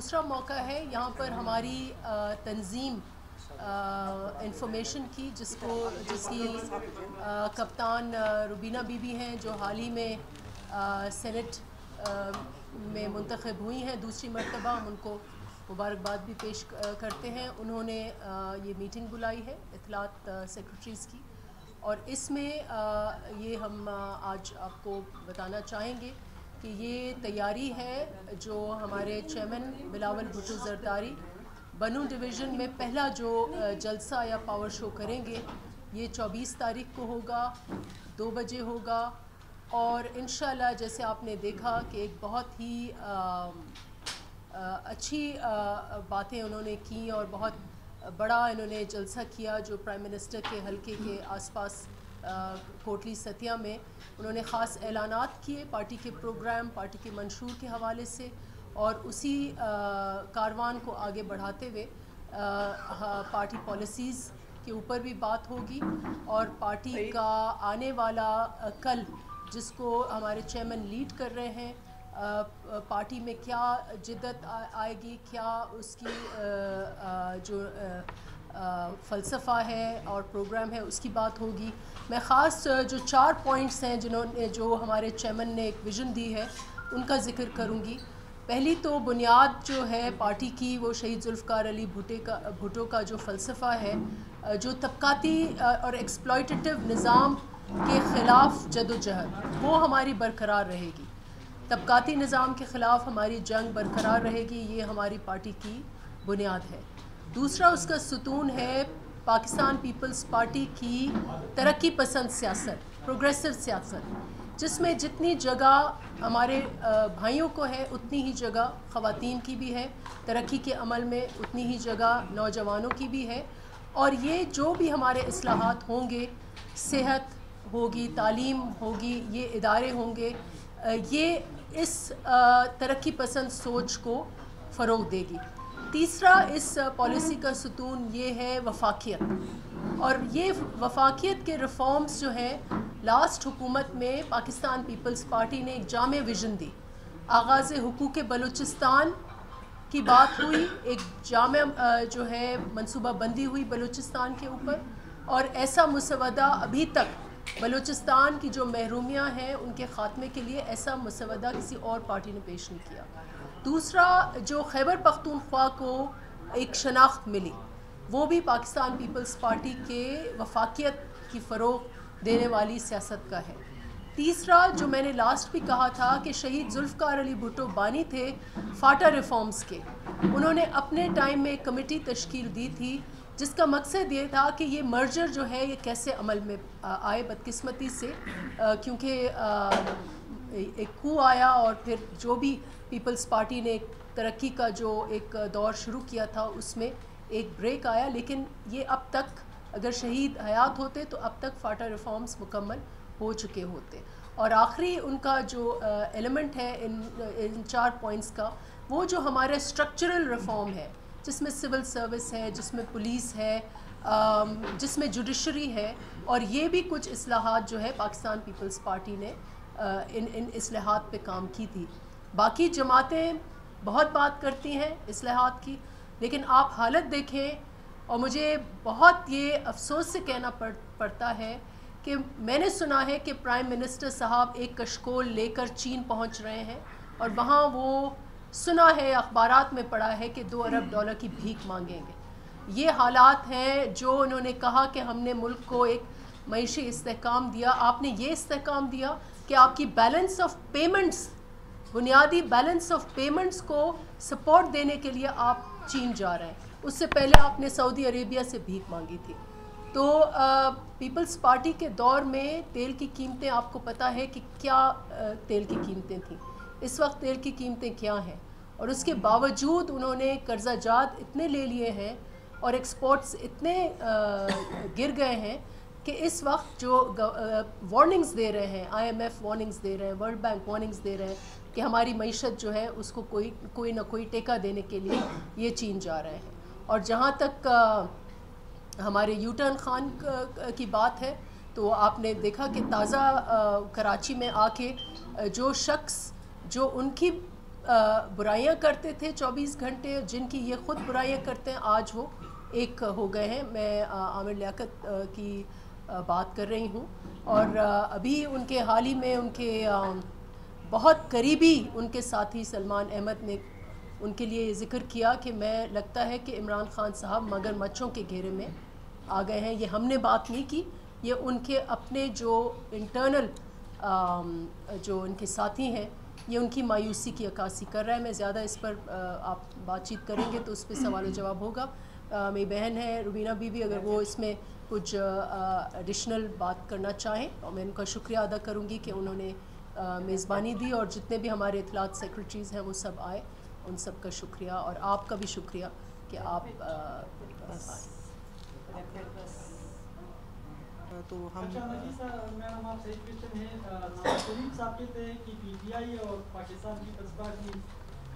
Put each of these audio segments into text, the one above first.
دوسرا موقع ہے یہاں پر ہماری تنظیم انفارمیشن کی، جس کو، جس کی کپتان روبینہ بی بی ہیں جو حال ہی میں سینٹ میں منتخب ہوئی ہیں۔ دوسری مرتبہ ہم ان کو مبارکباد بھی پیش کرتے ہیں۔ انہوں نے یہ میٹنگ بلائی ہے اطلاعات سیکرٹریز کی۔ اور اس میں یہ ہم آج آپ کو بتانا چاہیں گے کہ یہ تیاری ہے جو ہمارے چیئرمین بلاول بھٹو زرداری بنو ڈویژن میں پہلا جو جلسہ یا پاور شو کریں گے، یہ چوبیس تاریخ کو ہوگا، دو بجے ہوگا، اور انشاءاللہ جیسے آپ نے دیکھا کہ ایک بہت ہی اچھی باتیں انہوں نے کی اور بہت بڑا انہوں نے جلسہ کیا جو پرائم منسٹر کے حلقے کے آس پاس کوٹلی ستیا میں انہوں نے خاص اعلانات کیے پارٹی کے پروگرام پارٹی کے منشور کے حوالے سے اور اسی کاروان کو آگے بڑھاتے ہوئے پارٹی پالیسیز کے اوپر بھی بات ہوگی اور پارٹی کا آنے والا کل جس کو ہمارے چیئرمین لیڈ کر رہے ہیں پارٹی میں کیا جدت آئے گی کیا اس کی جو فلسفہ ہے اور پروگرام ہے، اس کی بات ہوگی۔ میں خاص جو چار پوائنٹس ہیں جنہوں نے، جو ہمارے چیئرمین نے ایک ویژن دی ہے، ان کا ذکر کروں گی۔ پہلی تو بنیاد جو ہے پارٹی کی، وہ شہید ذوالفقار علی بھٹے کا، بھٹو کا جو فلسفہ ہے جو طبقاتی اور ایکسپلائٹیو نظام کے خلاف جد و جہد، وہ ہماری برقرار رہے گی۔ طبقاتی نظام کے خلاف ہماری جنگ برقرار رہے گی، یہ ہماری پارٹی کی بنیاد ہے۔ دوسرا اس کا ستون ہے پاکستان پیپلز پارٹی کی ترقی پسند سیاست پروگریسو سیاست، جس میں جتنی جگہ ہمارے بھائیوں کو ہے، اتنی ہی جگہ خواتین کی بھی ہے، ترقی کے عمل میں اتنی ہی جگہ نوجوانوں کی بھی ہے، اور یہ جو بھی ہمارے اصلاحات ہوں گے، صحت ہوگی، تعلیم ہوگی، یہ ادارے ہوں گے یہ اس ترقی پسند سوچ کو فروغ دے گی۔ تیسرا اس پالیسی کا ستون یہ ہے وفاقیت۔ اور یہ وفاقیت کے ریفارمز جو ہیں لاسٹ حکومت میں پاکستان پیپلز پارٹی نے ایک جامع ویژن دی۔ آغاز حقوق بلوچستان کی بات ہوئی، ایک جامع جو ہے، منصوبہ بندی ہوئی بلوچستان کے اوپر۔ اور ایسا مسودہ ابھی تک بلوچستان کی جو محرومیاں ہیں، ان کے خاتمے کے لیے ایسا مسودہ کسی اور پارٹی نے پیش نہیں کیا۔ دوسرا، جو خیبر پختونخوا کو ایک شناخت ملی، وہ بھی پاکستان پیپلز پارٹی کے وفاقیت کی فروغ دینے والی سیاست کا ہے۔ تیسرا، جو میں نے لاسٹ بھی کہا تھا کہ شہید ذوالفقار علی بھٹو بانی تھے فاٹا ریفارمز کے۔ انہوں نے اپنے ٹائم میں ایک کمیٹی تشکیل دی تھی۔ جس کا مقصد یہ تھا کہ یہ مرجر جو ہے یہ کیسے عمل میں آئے بدقسمتی سے کیونکہ ایک کو آیا اور پھر جو بھی پیپلز پارٹی نے ترقی کا جو ایک دور شروع کیا تھا، اس میں ایک بریک آیا، لیکن یہ اب تک اگر شہید حیات ہوتے تو اب تک فاٹا ریفارمز مکمل ہو چکے ہوتے۔ اور آخری ان کا جو ایلیمنٹ ہے، ان ان چار پوائنٹس کا، وہ جو ہمارے اسٹرکچرل ریفارم ہے جس میں سول سروس ہے، جس میں پولیس ہے جس میں جوڈیشری ہے۔ اور یہ بھی کچھ اصلاحات جو ہے پاکستان پیپلز پارٹی نے ان ان اصلاحات پہ کام کی تھی۔ باقی جماعتیں بہت بات کرتی ہیں اصلاحات کی، لیکن آپ حالت دیکھیں اور مجھے بہت یہ افسوس سے کہنا پڑ، پڑتا ہے کہ میں نے سنا ہے کہ پرائم منسٹر صاحب ایک کشکول لے کر چین پہنچ رہے ہیں اور وہاں وہ سنا ہے، اخبارات میں پڑھا ہے کہ دو ارب ڈالر کی بھیک مانگیں گے۔ یہ حالات ہیں جو انہوں نے کہا کہ ہم نے ملک کو ایک معیشی استحکام دیا۔ آپ نے یہ استحکام دیا کہ آپ کی بیلنس آف پیمنٹس، بنیادی بیلنس آف پیمنٹس کو سپورٹ دینے کے لیے آپ چین جا رہے ہیں۔ اس سے پہلے آپ نے سعودی عربیہ سے بھیک مانگی تھی۔ تو پیپلز پارٹی کے دور میں تیل کی قیمتیں، آپ کو پتہ ہے کہ کیا تیل کی قیمتیں تھیں۔ اس وقت تیل کی قیمتیں کیا ہیں؟ اور اس کے باوجود انہوں نے قرضہ جات اتنے لے لیے ہیں اور ایکسپورٹس اتنے گر گئے ہیں کہ اس وقت جو وارننگز دے رہے ہیں آئی ایم ایف وارننگز دے رہے ہیں ورلڈ بینک وارننگز دے رہے ہیں کہ ہماری معیشت جو ہے اس کو کوئی کوئی نہ کوئی ٹیکہ دینے کے لیے یہ چین جا رہے ہیں۔ اور جہاں تک ہمارے یوٹرن خان کی بات ہے، تو آپ نے دیکھا کہ تازہ کراچی میں آ کے جو شخص جو ان کی برائیاں کرتے تھے چوبیس گھنٹے، جن کی یہ خود برائیاں کرتے ہیں، آج وہ ایک ہو گئے ہیں۔ میں عامر لیاقت کی بات کر رہی ہوں۔ اور ابھی ان کے، حال ہی میں ان کے بہت قریبی ان کے ساتھی سلمان احمد نے ان کے لیے یہ ذکر کیا کہ میں، لگتا ہے کہ عمران خان صاحب مگر مچھوں کے گھیرے میں آ گئے ہیں۔ یہ ہم نے بات نہیں کی، یہ ان کے اپنے جو انٹرنل جو ان کے ساتھی ہیں یہ ان کی مایوسی کی عکاسی کر رہا ہے۔ میں زیادہ اس پر آپ بات چیت کریں گے تو اس پہ سوال و جواب ہوگا۔ میری بہن ہے، روبینہ بی بی اگر وہ اس میں کچھ ایڈیشنل بات کرنا چاہیں، اور میں ان کا شکریہ ادا کروں گی کہ انہوں نے میزبانی دی اور جتنے بھی ہمارے اطلاعات سیکرٹریز ہیں وہ سب آئے۔ ان سب کا شکریہ، اور آپ کا بھی شکریہ کہ آپ تو ہم اچھا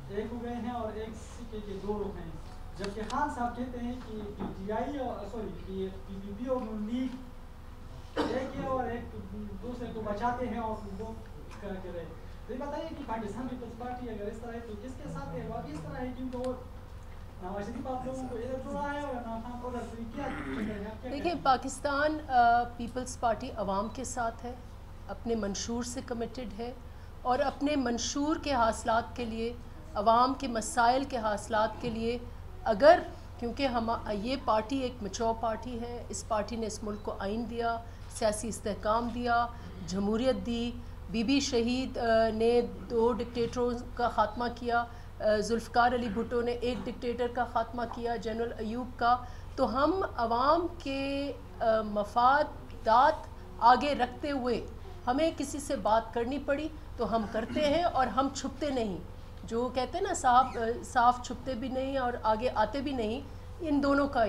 ایک ہو گئے ہیں اور ایک سکے کے دو رخ ہیں۔ جبکہ خان صاحب کہتے ہیں کہ پی ٹی آئی اور سوری پی پی پی اور نون لیگ ایک ہے اور ایک دوسرے کو بچاتے ہیں اور وہ کر کے رہے۔ یہ بتائیے کہ پاکستان کی پارٹی اگر اس طرح ہے تو کس کے ساتھ ہے واقعی اس طرح ہے؟ کیونکہ وہ دیکھیں، پاکستان پیپلز پارٹی عوام کے ساتھ ہے، اپنے منشور سے کمیٹڈ ہے اور اپنے منشور کے حاصلات کے لیے، عوام کے مسائل کے حاصلات کے لیے اگر، کیونکہ ہم، یہ پارٹی ایک مچو پارٹی ہے، اس پارٹی نے اس ملک کو آئین دیا، سیاسی استحکام دیا، جمہوریت دی، بی بی شہید نے دو ڈکٹیٹروں کا خاتمہ کیا ذوالفقار علی بھٹو نے ایک ڈکٹیٹر کا خاتمہ کیا، جنرل ایوب کا۔ تو ہم عوام کے مفادات آگے رکھتے ہوئے ہمیں کسی سے بات کرنی پڑی، تو ہم کرتے ہیں اور ہم چھپتے نہیں۔ جو کہتے ہیں نا صاف صاف چھپتے بھی نہیں اور آگے آتے بھی نہیں، ان دونوں کا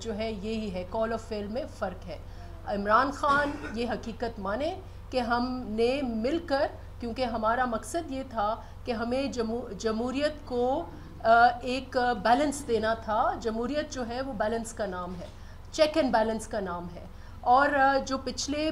جو ہے، یہی ہے۔ کال آف فیل میں فرق ہے۔ عمران خان یہ حقیقت مانے کہ ہم نے مل کر کیونکہ ہمارا مقصد یہ تھا کہ ہمیں جمہوریت کو ایک بیلنس دینا تھا۔ جمہوریت جو ہے وہ بیلنس کا نام ہے، چیک اینڈ بیلنس کا نام ہے۔ اور جو پچھلے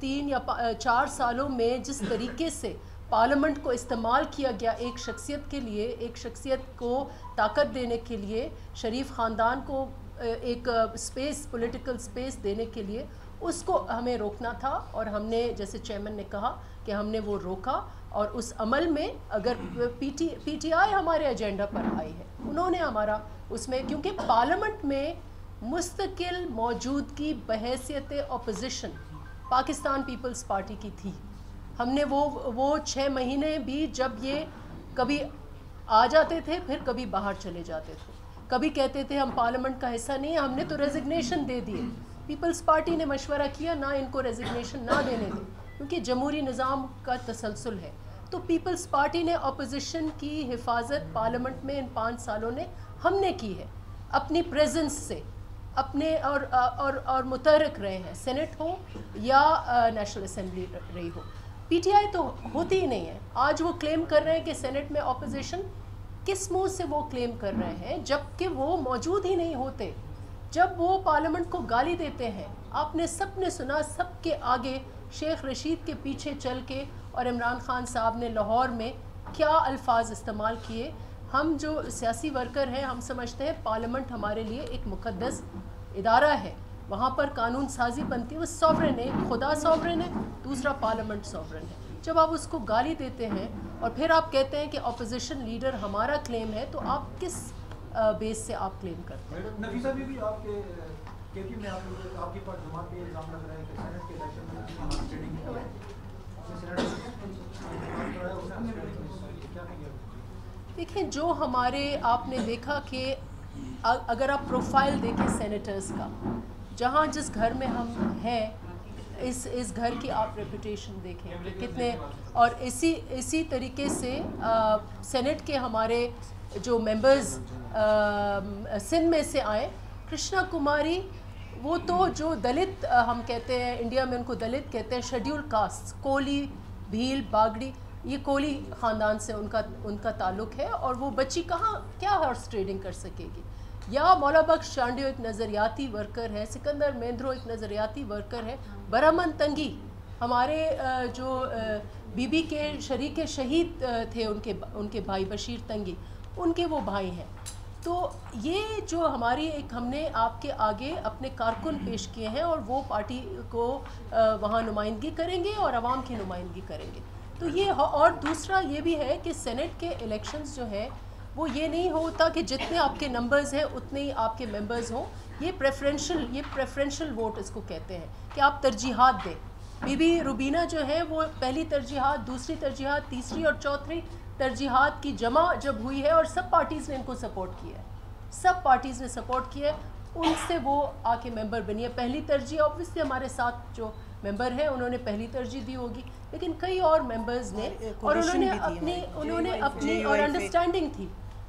تین یا چار سالوں میں جس طریقے سے پارلیمنٹ کو استعمال کیا گیا ایک شخصیت کے لیے، ایک شخصیت کو طاقت دینے کے لیے، شریف خاندان کو ایک سپیس پولیٹیکل سپیس دینے کے لیے، اس کو ہمیں روکنا تھا۔ اور ہم نے، جیسے چیئرمین نے کہا کہ ہم نے وہ روکا اور اس عمل میں اگر پی ٹی پی ٹی آئی ہمارے ایجنڈا پر آئی ہے، انہوں نے ہمارا اس میں، کیونکہ پارلیمنٹ میں مستقل موجودگی بحیثیت اپوزیشن پاکستان پیپلز پارٹی کی تھی۔ ہم نے وہ وہ چھ مہینے بھی جب یہ کبھی آ جاتے تھے، پھر کبھی باہر چلے جاتے تھے۔ کبھی کہتے تھے ہم پارلیمنٹ کا حصہ نہیں، ہم نے تو ریزگنیشن دے دیے۔ پیپلز پارٹی نے مشورہ کیا، نہ ان کو ریزگنیشن نہ دینے دیں کیونکہ جمہوری نظام کا تسلسل ہے۔ تو پیپلز پارٹی نے اپوزیشن کی حفاظت پارلیمنٹ میں ان پانچ سالوں نے ہم نے کی ہے۔ اپنی پریزنس سے اپنے اور اور اور متحرک رہے ہیں۔ سینٹ ہو یا نیشنل اسمبلی رہی ہو۔ پی ٹی آئی تو ہوتی ہی نہیں ہے۔ آج وہ کلیم کر رہے ہیں کہ سینٹ میں اپوزیشن کس منہ سے وہ کلیم کر رہے ہیں جبکہ وہ موجود ہی نہیں ہوتے۔ جب وہ پارلیمنٹ کو گالی دیتے ہیں، آپ نے سب نے سنا، سب کے آگے شیخ رشید کے پیچھے چل کے اور عمران خان صاحب نے لاہور میں کیا الفاظ استعمال کیے؟ ہم جو سیاسی ورکر ہیں، ہم سمجھتے ہیں پارلیمنٹ ہمارے لیے ایک مقدس ادارہ ہے۔ وہاں پر قانون سازی بنتی ہے، وہ سوورن ہے، خدا سوورن ہے، دوسرا پارلیمنٹ سوورن ہے۔ جب آپ اس کو گالی دیتے ہیں اور پھر آپ کہتے ہیں کہ اپوزیشن لیڈر ہمارا کلیم ہے، تو آپ کس بیس سے آپ کلیم کرتے ہیں؟ دیکھیں، جو ہمارے آپ نے دیکھا کہ اگر آپ پروفائل دیکھیں سینیٹرز کا، جہاں جس گھر میں ہم ہیں، اس اس گھر کی آپ ریپوٹیشن دیکھیں کہ کتنے، اور اسی اسی طریقے سے سینٹ کے ہمارے جو ممبرز سندھ میں سے آئے، کرشنا کماری وہ تو جو دلت ہم کہتے ہیں، انڈیا میں ان کو دلت کہتے ہیں شیڈیول کاسٹ کولی، بھیل، باگڑی، یہ کولی خاندان سے ان کا ان کا تعلق ہے اور وہ بچی کہاں، کیا ہارس ٹریڈنگ کر سکے گی؟ یا مولا بخش چانڈیو ایک نظریاتی ورکر ہے سکندر مہندرو ایک نظریاتی ورکر ہے برہمن تنگی، ہمارے جو بی بی کے شریک شہید تھے ان کے ان کے بھائی بشیر تنگی، ان کے وہ بھائی ہیں۔ تو یہ جو ہماری ایک ہم نے آپ کے آگے اپنے کارکن پیش کیے ہیں اور وہ پارٹی کو وہاں نمائندگی کریں گے اور عوام کی نمائندگی کریں گے۔ تو یہ اور دوسرا یہ بھی ہے کہ سینٹ کے الیکشنز جو ہے وہ یہ نہیں ہوتا کہ جتنے آپ کے نمبرز ہیں، اتنے ہی آپ کے ممبرز ہوں۔ یہ پریفرینشل یہ پریفرینشل ووٹ اس کو کہتے ہیں کہ آپ ترجیحات دیں۔ بی بی روبینہ جو ہے وہ پہلی ترجیحات، دوسری ترجیحات، تیسری اور چوتھی ترجیحات کی جمع جب ہوئی ہے اور سب پارٹیز نے ان کو سپورٹ کیا ہے۔ سب پارٹیز نے سپورٹ کیا ہے۔ ان سے وہ آ کے ممبر بنی ہے۔ پہلی ترجیح آبویسلی ہمارے ساتھ جو ممبر ہیں انہوں نے پہلی ترجیح دی ہوگی۔ لیکن کئی اور ممبرز نے اور انہوں نے اپنی انہوں نے اپنی اور انڈرسٹینڈنگ تھی۔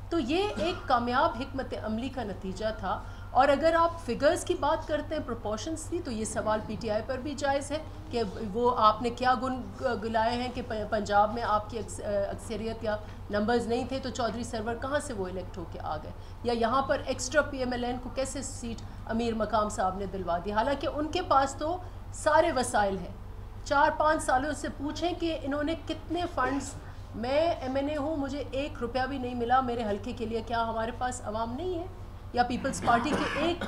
تو یہ ایک کامیاب حکمت عملی کا نتیجہ تھا۔ اور اگر آپ فگرز کی بات کرتے ہیں پروپورشنس کی، تو یہ سوال پی ٹی آئی پر بھی جائز ہے کہ وہ آپ نے کیا گن گلائے ہیں کہ پنجاب میں آپ کی اکثریت یا نمبرز نہیں تھے، تو چودھری سرور کہاں سے وہ الیکٹ ہو کے آ گئے؟ یا یہاں پر extra P M L N کو کیسے سیٹ امیر مقام صاحب نے دلوا دی؟ حالانکہ ان کے پاس تو سارے وسائل ہیں۔ چار پانچ سالوں سے پوچھیں کہ انہوں نے کتنے فنڈز میں ایم این اے ہوں، مجھے ایک روپیہ بھی نہیں ملا، میرے حلقے کے لیے کیا ہمارے پاس عوام نہیں ہے؟ یا پیپلز پارٹی کے ایک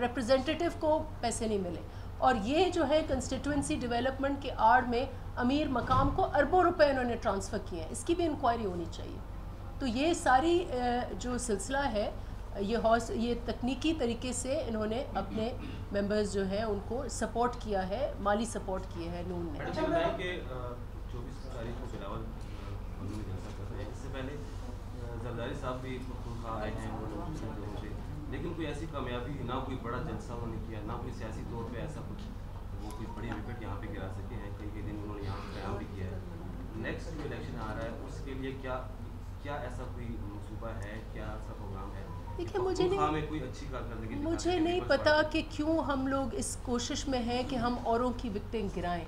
ریپرزنٹیٹیو کو پیسے نہیں ملے۔ اور یہ جو ہے کنسٹیٹوئنسی ڈیولپمنٹ کے آڑ میں امیر مقام کو اربوں روپے انہوں نے ٹرانسفر کیے ہیں۔ اس کی بھی انکوائری ہونی چاہیے۔ تو یہ ساری جو سلسلہ ہے، یہ حوص، یہ تکنیکی طریقے سے انہوں نے اپنے ممبرز جو ہیں ان کو سپورٹ کیا ہے، مالی سپورٹ کیے ہیں نون نے۔ لیکن کوئی ایسی کامیابی نہ کوئی بڑا جلسہ انہوں نے کیا نہ کوئی سیاسی طور پہ ایسا کچھ وہ کوئی بڑی وکٹ یہاں پہ گرا سکے ہیں۔ کئی کئی دن انہوں نے یہاں پہ قیام بھی کیا ہے۔ نیکسٹ جو الیکشن آ رہا ہے اس کے لیے کیا کیا ایسا کوئی منصوبہ ہے؟ کیا ایسا پروگرام ہے؟ دیکھیں مجھے نہیں مجھے نہیں پتا کہ کیوں ہم لوگ اس کوشش میں ہیں کہ ہم اوروں کی وکٹیں گرائیں۔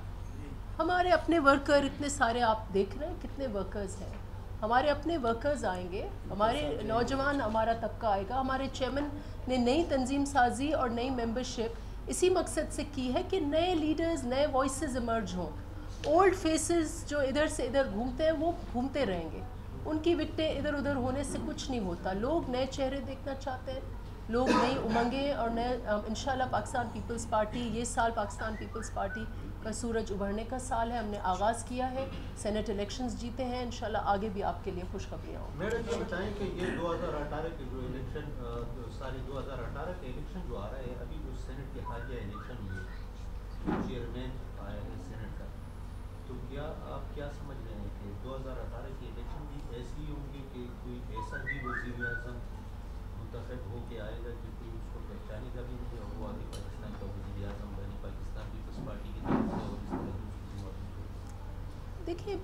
ہمارے اپنے ورکر اتنے سارے آپ دیکھ رہے ہیں کتنے ورکرز ہیں۔ ہمارے اپنے ورکرز آئیں گے، ہمارے نوجوان ہمارا طبقہ آئے گا، ہمارے چیئرمین نے نئی تنظیم سازی اور نئی ممبرشپ اسی مقصد سے کی ہے کہ نئے لیڈرز نئے وائسز ایمرج ہوں۔ اولڈ فیسز جو ادھر سے ادھر گھومتے ہیں، وہ گھومتے رہیں گے۔ ان کی وکٹیں ادھر ادھر ہونے سے کچھ نہیں ہوتا۔ لوگ نئے چہرے دیکھنا چاہتے ہیں، لوگ نئی امنگیں اور نئے، انشاءاللہ پاکستان پیپلز پارٹی، یہ سال پاکستان پیپلز پارٹی کا سورج ابھرنے کا سال ہے، ہم نے آغاز کیا ہے۔ سینٹ الیکشنز جیتے ہیں، انشاءاللہ آگے بھی آپ کے لیے خوشخبریاں ہوں میڈم یہ بتائیں کہ یہ دو ہزار اٹھارہ کے جو الیکشن ساری دو ہزار اٹھارہ کے الیکشن جو آ رہا ہے ابھی جو سینٹ کے حالیہ الیکشن ہوئے چیئرمین آیا ہے سینٹ کا۔ تو کیا آپ کیا سمجھ رہے ہیں کہ دو ہزار اٹھارہ کی الیکشن بھی ایسی ہوں گی کہ کوئی ایسا بھی وزیر اعظم منتخب ہو کے آئے گا کہ کوئی اس کو پہچانے کا بھی نہیں اور وہ آگے پاکستان کا وزیر اعظم بنے، پاکستان پیپلز پارٹی کی طرف سے اور اس طرح دیکھیں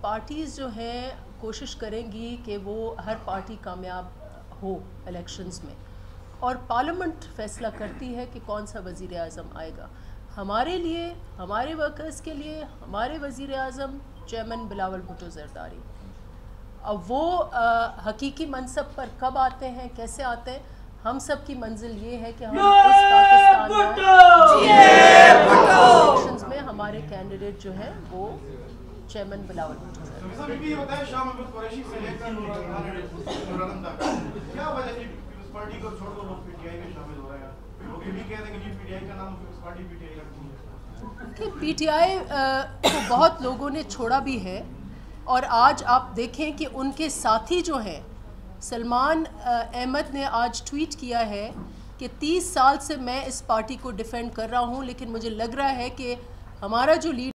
پارٹیز جو ہیں کوشش کریں گی کہ وہ ہر پارٹی کامیاب ہو الیکشنز میں۔ اور پارلیمنٹ فیصلہ کرتی ہے کہ کون سا وزیر اعظم آئے گا۔ ہمارے لیے ہمارے ورکرز کے لیے ہمارے وزیر اعظم چیئرمن بلاول بھٹو زرداری۔ اب وہ حقیقی منصب پر کب آتے ہیں کیسے آتے ہیں؟ ہم سب کی منزل یہ ہے کہ ہم اس پاکستان میں ہمارے کینڈیڈیٹ جو ہیں وہ chairman Bilawal. P T I کو بہت لوگوں نے چھوڑا بھی ہے اور آج آپ دیکھیں کہ ان کے ساتھی جو ہیں سلمان احمد نے آج ٹویٹ کیا ہے کہ تیس سال سے میں اس پارٹی کو ڈیفینڈ کر رہا ہوں لیکن مجھے لگ رہا ہے کہ ہمارا جو لیڈ